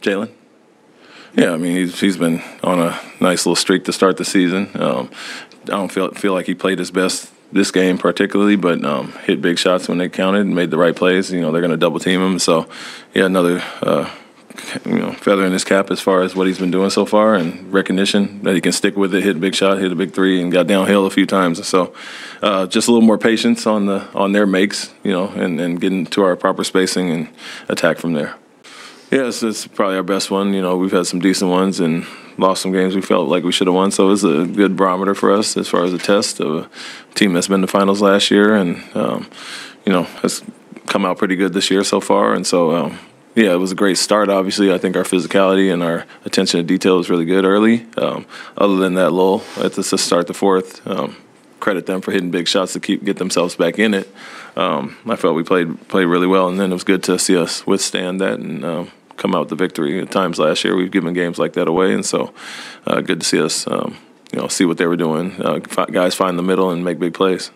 Jalen. Yeah, I mean he's he's been on a nice little streak to start the season. Um, I don't feel feel like he played his best this game particularly, but um, hit big shots when they counted and made the right plays. You know they're going to double team him, so yeah, another uh, you know feather in his cap as far as what he's been doing so far and recognition that he can stick with it, hit a big shot, hit a big three, and got downhill a few times. So uh, just a little more patience on the on their makes, you know, and, and getting to our proper spacing and attack from there. Yes, it's probably our best one. You know, we've had some decent ones and lost some games we felt like we should have won. So it was a good barometer for us as far as a test of a team that's been to finals last year and, um, you know, has come out pretty good this year so far. And so, um, yeah, it was a great start. Obviously, I think our physicality and our attention to detail was really good early. Um, other than that lull at the start the fourth, um, credit them for hitting big shots to keep get themselves back in it. Um, I felt we played played really well, and then it was good to see us withstand that and um, come out with the victory. At times last year, we've given games like that away, and so uh, good to see us, um, you know, see what they were doing. Uh, guys find the middle and make big plays.